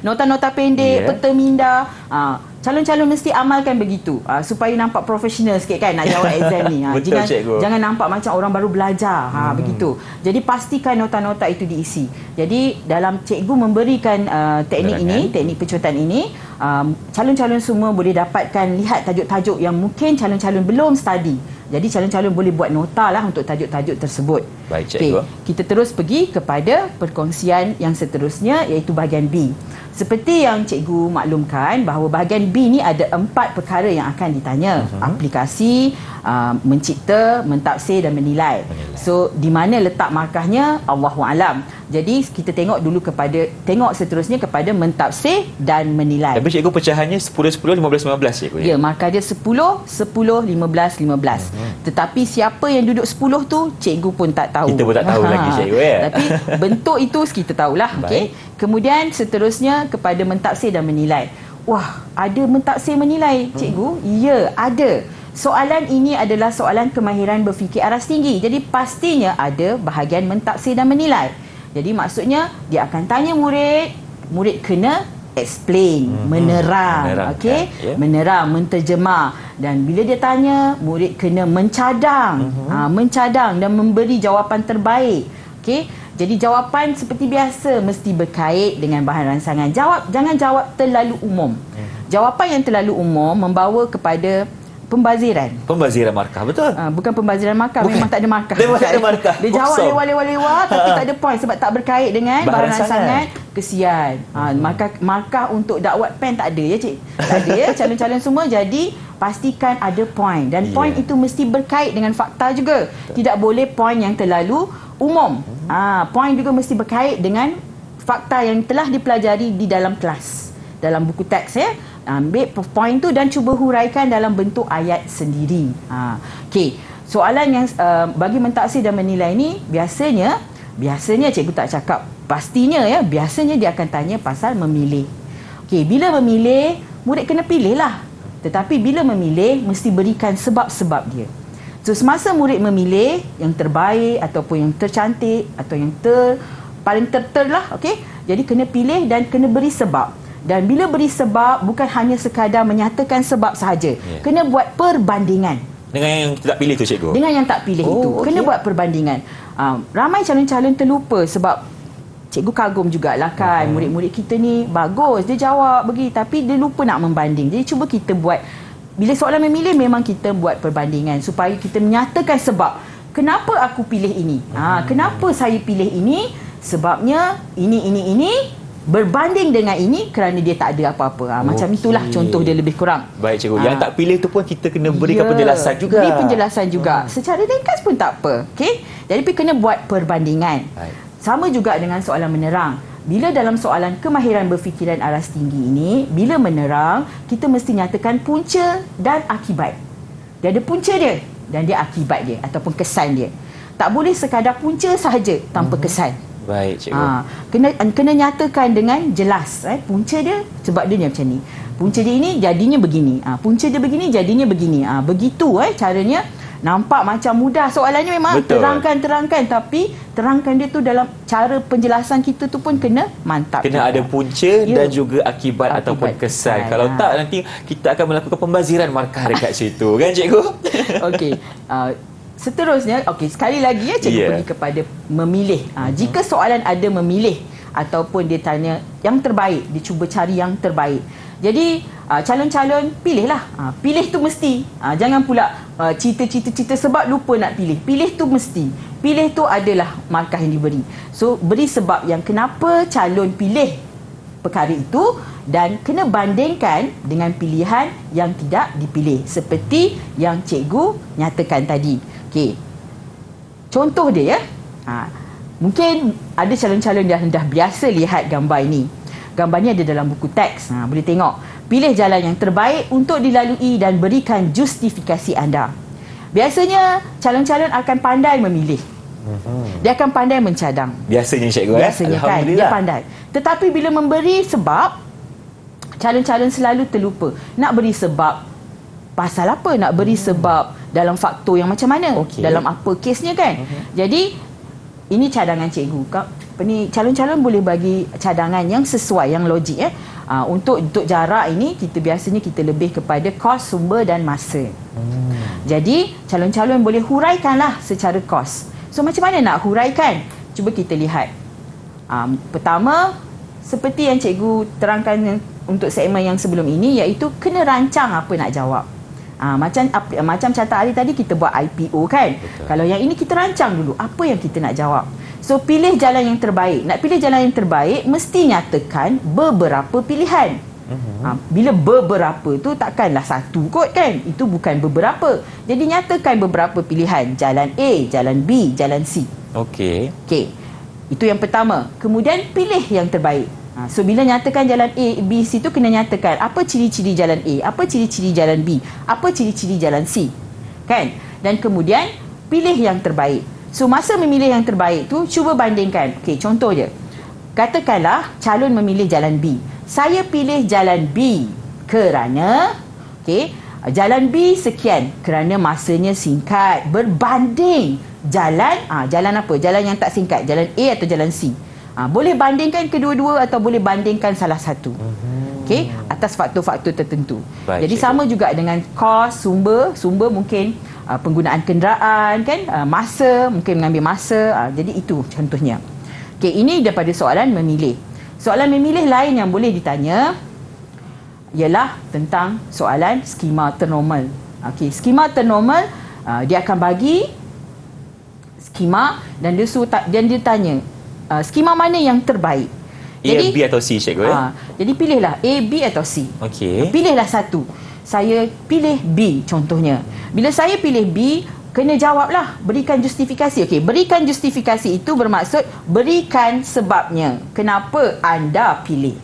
Nota-nota pendek, Ya. peta minda. Ah, calon-calon mesti amalkan begitu ah, supaya nampak profesional sikit kan nak jawab exam ni. Ah, Betul, jangan cikgu. jangan nampak macam orang baru belajar. Ha Hmm. begitu. Jadi pastikan nota-nota itu diisi. Jadi dalam cikgu memberikan uh, teknik Penerangan. ini, teknik pecutan ini, um, calon-calon semua boleh dapatkan lihat tajuk-tajuk yang mungkin calon-calon belum study. Jadi calon-calon boleh buat nota lah untuk tajuk-tajuk tersebut. Baik, cikgu. kita terus pergi kepada perkongsian yang seterusnya iaitu bahagian B. Seperti yang cikgu maklumkan bahawa bahagian B ni ada empat perkara yang akan ditanya. Uh-huh. Aplikasi, uh, mencipta, mentafsir dan menilai. Menilai. So di mana letak markahnya Allahu alam. Jadi kita tengok dulu kepada tengok seterusnya kepada mentafsir dan menilai. Tapi cikgu pecahannya 10 10 15 15 cikgu Ya, markah dia 10, 10, 15, 15. Mhm. Tetapi siapa yang duduk 10 tu, cikgu pun tak tahu. Kita pun tak tahu lagi, cikgu, ya? Tapi bentuk itu kita tahulah, okey. Kemudian seterusnya kepada mentafsir dan menilai. Wah, ada mentafsir menilai, cikgu? Ya, ada. Soalan ini adalah soalan kemahiran berfikir aras tinggi. Jadi pastinya ada bahagian mentafsir dan menilai. Jadi maksudnya dia akan tanya murid, murid kena explain, Mhm. menerang, Menerangkan, okey? ya. menerang, menterjemah dan bila dia tanya murid kena mencadang Mhm. ha, mencadang dan memberi jawapan terbaik okey jadi jawapan seperti biasa mesti berkait dengan bahan ransangan jawab jangan jawab terlalu umum Mhm. jawapan yang terlalu umum membawa kepada pembaziran. Pembaziran markah, betul? Ha, bukan pembaziran markah Bukan. memang tak ada markah. Memang tak ada markah. dia jawab Kosong. lewat-lewat tapi tak ada point sebab tak berkait dengan bahan ransangan. ransangan kesian. Ha, markah markah untuk dakwat pen tak ada ya cik. Tak ada ya calon-calon semua. Jadi pastikan ada point. Dan point itu mesti berkait dengan fakta juga. Tidak boleh point yang terlalu umum. Ha, point juga mesti berkait dengan fakta yang telah dipelajari di dalam kelas dalam buku teks ya. Ambil point tu dan cuba huraikan dalam bentuk ayat sendiri. Ha. Okey. Soalan yang uh, bagi mentaksir dan menilai ni biasanya biasanya cikgu tak cakap. Pastinya ya biasanya dia akan tanya pasal memilih. Okey bila memilih murid kena pilih lah tetapi bila memilih mesti berikan sebab-sebab dia. So semasa murid memilih yang terbaik ataupun yang tercantik atau yang ter paling terter lah okey jadi kena pilih dan kena beri sebab dan bila beri sebab bukan hanya sekadar menyatakan sebab sahaja Ya. kena buat perbandingan Dengan yang tidak pilih tu cikgu. dengan yang tak pilih Oh, itu kena okey. buat perbandingan um, ramai calon-calon terlupa sebab cikgu kagum jugalah kan. Hmm. Murid-murid kita ni bagus. Dia jawab begini tapi dia lupa nak membanding. Jadi cuba kita buat bila soalan memilih memang kita buat perbandingan supaya kita menyatakan sebab kenapa aku pilih ini. Ha, kenapa saya pilih ini? Sebabnya ini ini ini berbanding dengan ini kerana dia tak ada apa-apa. Ha, macam Okey. itulah contoh dia lebih kurang. Baik cikgu. Ah. Yang tak pilih tu pun kita kena berikan Ya, penjelasan juga. Beri penjelasan juga. Secara ringkas pun tak apa. Okey. Jadi kena buat perbandingan. Baik. Sama juga dengan soalan menerang. Bila dalam soalan kemahiran berfikiran aras tinggi ini, bila menerang, kita mesti nyatakan punca dan akibat. Dia ada punca dia dan dia akibat dia ataupun kesan dia. Tak boleh sekadar punca sahaja tanpa kesan. Baik cikgu. Ha, kena kena nyatakan dengan jelas eh punca dia sebab dia macam ni. Punca dia ini jadinya begini. Ha, punca dia begini jadinya begini. Ha, begitu eh caranya nampak macam mudah soalannya memang Betul. terangkan terangkan tapi terangkan dia tu dalam cara penjelasan kita tu pun kena mantap. Kena juga. ada punca Ya. dan juga akibat, Akibat ataupun kesan. kesan, Kalau tak nanti kita akan melakukan pembaziran markah dekat situ kan cikgu? Okey. Uh, seterusnya, okey sekali lagi ya cikgu Ya. pergi kepada memilih. Uh, jika soalan ada memilih ataupun dia tanya yang terbaik, dia cuba cari yang terbaik. Jadi uh, calon-calon pilihlah. Uh, pilih tu mesti. Uh, jangan pula uh, cerita-cerita-cerita sebab lupa nak pilih. Pilih tu mesti. Pilih tu adalah markah yang diberi. So beri sebab yang kenapa calon pilih perkara itu dan kena bandingkan dengan pilihan yang tidak dipilih seperti yang cikgu nyatakan tadi. Okey. Contoh dia ya. Ha, mungkin ada calon-calon yang dah biasa lihat gambar ini. Gambar ni ada dalam buku teks. Ha, boleh tengok. Pilih jalan yang terbaik untuk dilalui dan berikan justifikasi anda. Biasanya calon-calon akan pandai memilih. Dia akan pandai mencadang. Biasanya cikgu eh. Biasanya kan dia pandai. Tetapi bila memberi sebab calon-calon selalu terlupa. Nak beri sebab pasal apa? Nak beri sebab dalam faktor yang macam mana? Okey. Dalam apa kesnya kan? Jadi ini cadangan cikgu. Apa ni calon-calon boleh bagi cadangan yang sesuai yang logik eh. Uh, untuk untuk jarak ini kita biasanya kita lebih kepada kos sumber dan masa. Jadi calon-calon boleh huraikanlah secara kos. So macam mana nak huraikan? Cuba kita lihat. Um, pertama, seperti yang cikgu terangkan untuk segmen yang sebelum ini iaitu kena rancang apa nak jawab. Ah macam ap- macam catat hari tadi kita buat IPO kan. Betul. Kalau yang ini kita rancang dulu apa yang kita nak jawab. So pilih jalan yang terbaik. Nak pilih jalan yang terbaik mesti nyatakan beberapa pilihan. Ha, bila beberapa tu takkanlah satu kot kan. Itu bukan beberapa. Jadi nyatakan beberapa pilihan. Jalan A, jalan B, jalan C. Okey. Okey. Itu yang pertama. Kemudian pilih yang terbaik. Ha, so bila nyatakan jalan A, B, C tu kena nyatakan apa ciri-ciri jalan A, apa ciri-ciri jalan B, apa ciri-ciri jalan C. Kan? Dan kemudian pilih yang terbaik. So masa memilih yang terbaik tu cuba bandingkan. Okey, contoh je. Katakanlah calon memilih jalan B. Saya pilih jalan B kerana okey, jalan B sekian kerana masanya singkat berbanding jalan ah jalan apa? Jalan yang tak singkat, jalan A atau jalan C. Ah boleh bandingkan kedua-dua atau boleh bandingkan salah satu. Okey, atas faktor-faktor tertentu. Baik, Jadi cikgu. sama juga dengan kos sumber, sumber mungkin uh, penggunaan kenderaan kan, uh, masa mungkin mengambil masa. Uh, jadi itu contohnya. Okey, ini daripada soalan memilih. Soalan memilih lain yang boleh ditanya ialah tentang soalan skema ternormal. Okey, skema ternormal uh, dia akan bagi skema dan dia suruh dan dia tanya uh, skema mana yang terbaik. A, B atau C cikgu eh? Ah, jadi pilihlah A, B atau C. Okey. Pilihlah satu. Saya pilih B contohnya. Bila saya pilih B, kena jawablah. Berikan justifikasi. Okey, berikan justifikasi itu bermaksud berikan sebabnya. Kenapa anda pilih.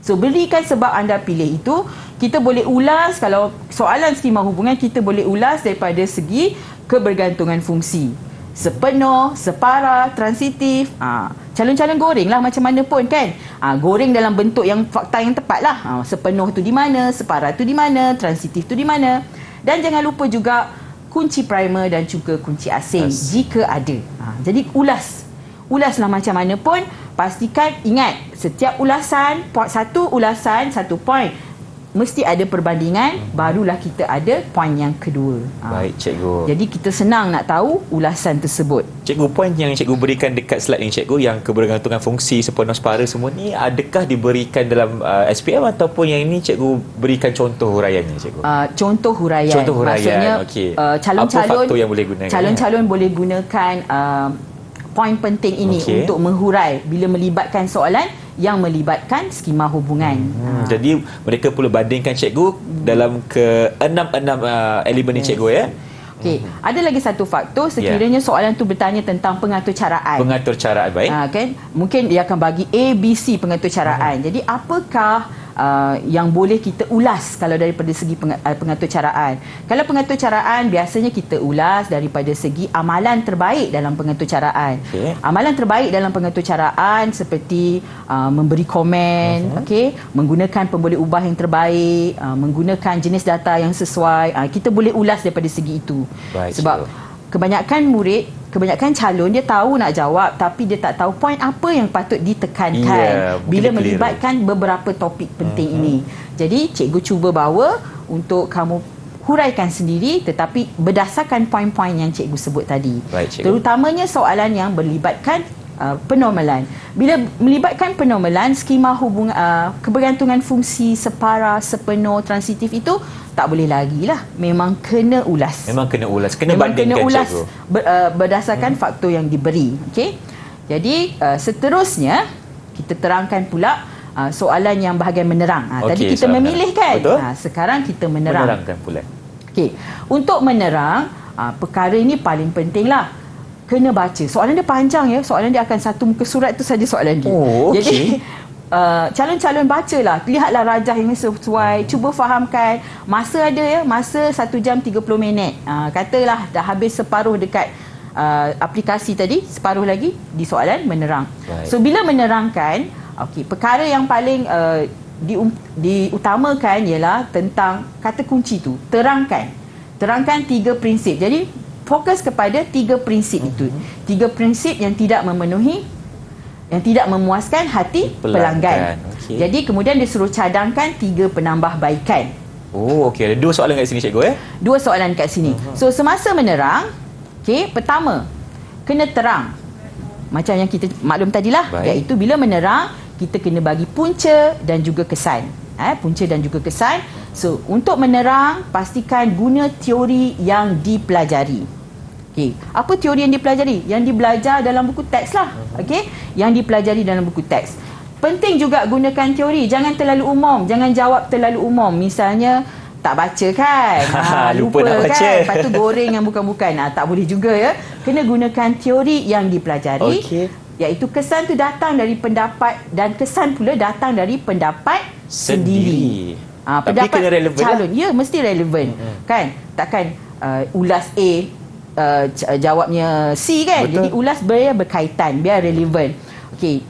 So, berikan sebab anda pilih itu, kita boleh ulas kalau soalan skema hubungan, kita boleh ulas daripada segi kebergantungan fungsi. Sepenuh, separa, transitif. Ha, calon-calon goreng lah macam mana pun kan. Ha, goreng dalam bentuk yang fakta yang tepat lah. Ha, sepenuh tu di mana, separa tu di mana, transitif tu di mana. Dan jangan lupa juga kunci primer dan juga kunci asing Asing. jika ada. Ha, jadi ulas. Ulaslah macam mana pun pastikan ingat setiap ulasan satu ulasan satu point mesti ada perbandingan barulah kita ada poin yang kedua. Ah. Baik, cikgu. Jadi kita senang nak tahu ulasan tersebut. Cikgu, poin yang cikgu berikan dekat slide ni cikgu yang kebergantungan fungsi sepenuh semua ni adakah diberikan dalam uh, SPM ataupun yang ini cikgu berikan contoh huraiannya cikgu? Uh, contoh huraian. Contoh huraian, Maksudnya okey. uh, calon-calon Apa faktor yang boleh gunakan, Calon-calon boleh gunakan uh, poin penting ini Okey. untuk menghurai bila melibatkan soalan yang melibatkan skema hubungan. Hmm, Jadi mereka perlu bandingkan cikgu dalam ke enam-enam uh, elemen ni cikgu ya. Okey, ada lagi satu faktor sekiranya soalan tu bertanya tentang pengatur caraan. Pengatur caraan baik. Ha, kan? Mungkin dia akan bagi A, B, C pengatur caraan. Jadi apakah uh, yang boleh kita ulas kalau daripada segi peng, uh, pengatur caraan? Kalau pengatur caraan biasanya kita ulas daripada segi amalan terbaik dalam pengatur caraan. Okey. Amalan terbaik dalam pengatur caraan seperti uh, memberi komen, uh-huh. okey, menggunakan pemboleh ubah yang terbaik, uh, menggunakan jenis data yang sesuai. Uh, kita boleh ulas daripada segi itu. Baik, Sebab cikgu. Kebanyakan murid kebanyakan calon dia tahu nak jawab tapi dia tak tahu poin apa yang patut ditekankan mungkin bila melibatkan beberapa topik penting ini. Jadi cikgu cuba bawa untuk kamu huraikan sendiri tetapi berdasarkan poin-poin yang cikgu sebut tadi. Baik, cikgu. Terutamanya soalan yang melibatkan uh, penormalan. Bila melibatkan penormalan, skema hubung uh, kebergantungan fungsi separa, sepenuh, transitif itu tak boleh lagi lah. Memang kena ulas. Memang kena ulas, kena Memang kena bandingkan ulas cikgu. ber, uh, berdasarkan hmm. faktor yang diberi. Okey. Jadi uh, seterusnya kita terangkan pula uh, soalan yang bahagian menerang. Uh, tadi Okey, kita memilih kan. Uh, sekarang kita menerang. Menerangkan pula. Okey. Untuk menerang uh, perkara ini paling penting lah. Kena baca. Soalan dia panjang ya. Soalan dia akan satu muka surat tu saja soalan dia. Oh, okey. Jadi Uh, calon-calon bacalah lihatlah rajah yang sesuai cuba fahamkan masa ada ya masa 1 jam 30 minit uh, katalah dah habis separuh dekat uh, aplikasi tadi separuh lagi di soalan menerang Baik. so bila menerangkan okey perkara yang paling uh, di, diutamakan ialah tentang kata kunci tu terangkan terangkan tiga prinsip jadi fokus kepada tiga prinsip itu tiga prinsip yang tidak memenuhi yang tidak memuaskan hati Pelanggan. pelanggan. Okey. Jadi kemudian dia suruh cadangkan tiga penambahbaikan. Oh, okey. Ada dua soalan kat sini cikgu ya. Dua soalan kat sini. So semasa menerang, okey, pertama kena terang. Macam yang kita maklum tadilah, Baik. iaitu bila menerang kita kena bagi punca dan juga kesan. Eh, punca dan juga kesan. So untuk menerang pastikan guna teori yang dipelajari. Okey, apa teori yang dipelajari? Yang dibelajar dalam buku teks lah. Okey, yang dipelajari dalam buku teks. Penting juga gunakan teori, jangan terlalu umum, jangan jawab terlalu umum. Misalnya tak baca kan ha, Lupa nak baca. kan lepas tu goreng yang bukan-bukan ha, tak boleh juga ya kena gunakan teori yang dipelajari Okey. iaitu kesan tu datang dari pendapat dan kesan pula datang dari pendapat Sendiri. sendiri, ha, Tapi kena relevan lah. calon ya mesti relevan Mm-mm. kan takkan uh, ulas A uh, j- jawabnya C kan? Betul. jadi ulas biar berkaitan biar relevan. Okey.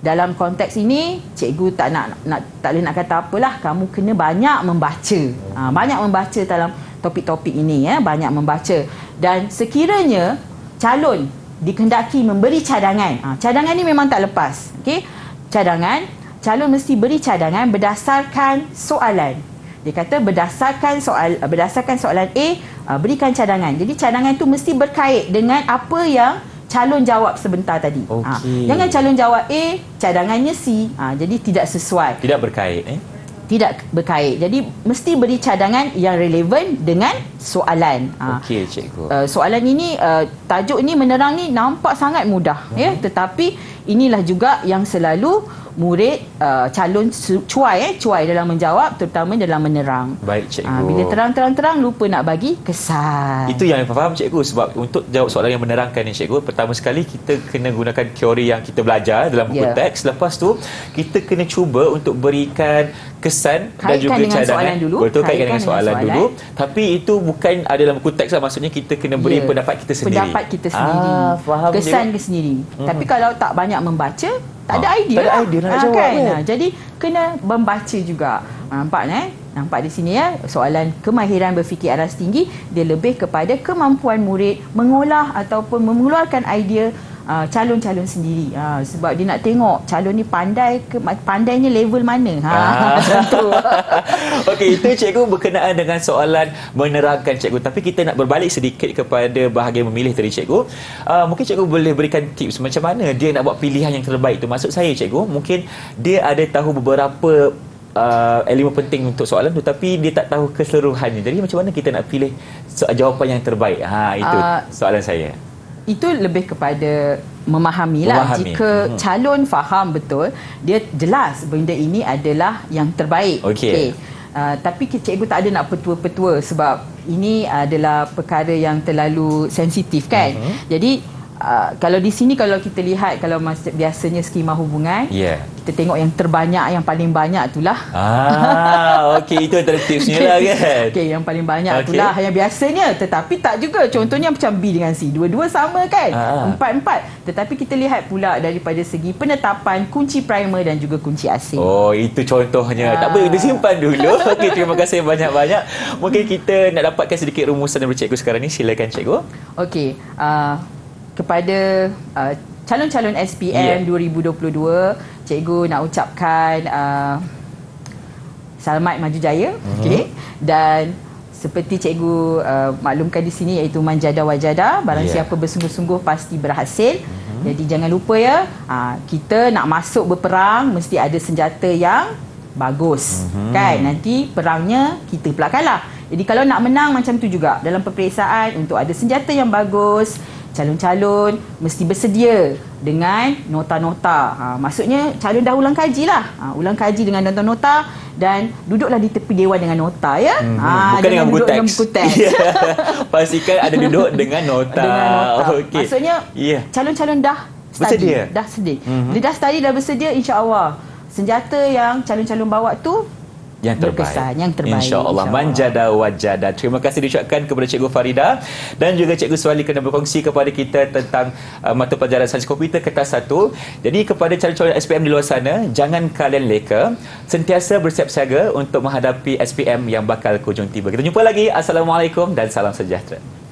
Dalam konteks ini cikgu tak nak nak tak boleh nak kata apalah. Kamu kena banyak membaca. Ha, banyak membaca dalam topik-topik ini ya. Banyak membaca. Dan sekiranya calon dikendaki memberi cadangan. Ha, cadangan ni memang tak lepas okey? Cadangan calon mesti beri cadangan berdasarkan soalan. Dia kata berdasarkan soal berdasarkan soalan A uh, berikan cadangan. Jadi cadangan itu mesti berkait dengan apa yang calon jawab sebentar tadi. Ah, Okey. jangan calon jawab A, cadangannya C. Ha, jadi tidak sesuai, Tidak berkait eh. tidak berkait. Jadi mesti beri cadangan yang relevan dengan soalan. Ha. Okey cikgu. Uh, soalan ini uh, tajuk ini menerang ni nampak sangat mudah Hmm. ya tetapi inilah juga yang selalu murid uh, calon cuai eh cuai dalam menjawab terutama dalam menerang. Baik cikgu. Ah, bila terang-terang-terang lupa nak bagi kesan. Itu yang faham cikgu sebab untuk jawab soalan yang menerangkan ni cikgu pertama sekali kita kena gunakan teori yang kita belajar dalam buku Ya. teks lepas tu kita kena cuba untuk berikan kesan dan Kaitkan juga dengan cadangan soalan dulu. betul kaitkan Kaitkan dengan dengan soalan, soalan. dulu tapi itu bukan ada dalam buku teks lah maksudnya kita kena beri Ya. pendapat kita sendiri Pendapat kita sendiri. ah, faham Kesan cikgu. ke sendiri. Tapi kalau tak banyak membaca, tak ada Ah, idea tak ada lah. idea nak Ah, jawab kan? Ah, jadi kena membaca juga. Nampak eh? Nampak di sini ya, soalan kemahiran berfikir aras tinggi dia lebih kepada kemampuan murid mengolah ataupun mengeluarkan idea uh, calon-calon sendiri. Uh, sebab dia nak tengok calon ni pandai ke pandainya level mana. Ha Ah. macam tu. Okey, itu cikgu berkenaan dengan soalan menerangkan cikgu. Tapi kita nak berbalik sedikit kepada bahagian memilih tadi cikgu. Uh, mungkin cikgu boleh berikan tips macam mana dia nak buat pilihan yang terbaik tu. Maksud saya cikgu, mungkin dia ada tahu beberapa uh, elemen penting untuk soalan tu tapi dia tak tahu keseluruhannya. Jadi macam mana kita nak pilih so- jawapan yang terbaik? Ha, itu Ah, soalan saya. Itu lebih kepada memahami lah Memahami. jika Hmm. calon faham betul dia jelas benda ini adalah yang terbaik Okey. Uh, tapi ki- cikgu tak ada nak petua-petua sebab ini adalah perkara yang terlalu sensitif kan Mhm. jadi uh, kalau di sini kalau kita lihat kalau mas- biasanya skema hubungan. Yeah. kita tengok yang terbanyak yang paling banyak itulah Ah, okey itu antara tipsnya lah kan. Okey, yang paling banyak okay. itulah yang biasanya tetapi tak juga. Contohnya macam B dengan C, dua-dua sama kan? Ah. Empat-empat. Tetapi kita lihat pula daripada segi penetapan kunci primer dan juga kunci asing. Oh, itu contohnya. Tak apa, Ah. kita simpan dulu. Okey, terima kasih banyak-banyak. Mungkin kita nak dapatkan sedikit rumusan daripada cikgu sekarang ni. Silakan cikgu. Okey, uh, kepada uh, calon-calon SPM Ya. 2022, cikgu nak ucapkan uh, selamat maju jaya. Mhm. Okey. Dan seperti cikgu uh, maklumkan di sini iaitu manjada wajada, barang Ya. siapa bersungguh-sungguh pasti berhasil. Jadi jangan lupa ya, uh, kita nak masuk berperang mesti ada senjata yang bagus. Kan? Nanti perangnya kita pula kalah. Jadi kalau nak menang macam tu juga dalam peperiksaan untuk ada senjata yang bagus, calon-calon mesti bersedia dengan nota-nota. Ha, maksudnya calon dah ulang kaji lah. Ha, ulang kaji dengan nota-nota dan duduklah di tepi dewan dengan nota ya. Mhm. Ha, Bukan dengan buku duduk dengan teks. buku teks. Ya. Pastikan ada duduk dengan nota. dengan nota. Okey. Maksudnya Ya. calon-calon dah study, Bersedia? dah sedia. Mhm. Dia dah study dah bersedia insya-Allah. Senjata yang calon-calon bawa tu Yang terbaik. berkesan, yang terbaik. InsyaAllah. insya-Allah. Manjada wajada. Terima kasih diucapkan kepada Cikgu Farida dan juga Cikgu Suali kerana berkongsi kepada kita tentang uh, mata pelajaran sains komputer kertas satu. Jadi kepada calon-calon SPM di luar sana, jangan kalian leka. Sentiasa bersiap siaga untuk menghadapi SPM yang bakal kunjung tiba. Kita jumpa lagi. Assalamualaikum dan salam sejahtera.